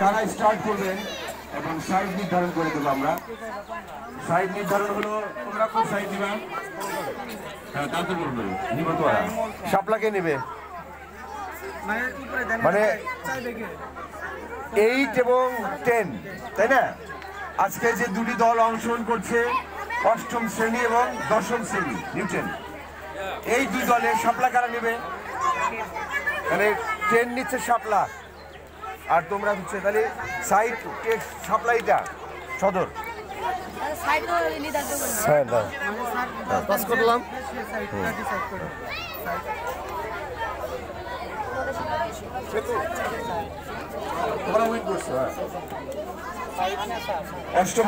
কারা স্টার্ট করবেন এবং সাইড নির্ধারণ করে দেবো আমরা। সাইড নির্ধারণ হলো তোমরা কোন সাইড নিবা? হ্যাঁ তাতে বলবে নিব। তোরা শাপলাকে নেবে মানে এইট এবং টেন তাই না? আজকে যে দুটি দল অংশগ্রহণ করছে অষ্টম শ্রেণি এবং দশম শ্রেণি নিউটেন এই দুই দলে শাপলা কারা নেবে? মানে টেন নিচ্ছে শাপলা আর তোমরা হচ্ছে তাহলে সাইড সাপ্লাইটা সদর? সাইড লিডার দেবো পাস করলাম তোমরা উইন করছ অষ্টম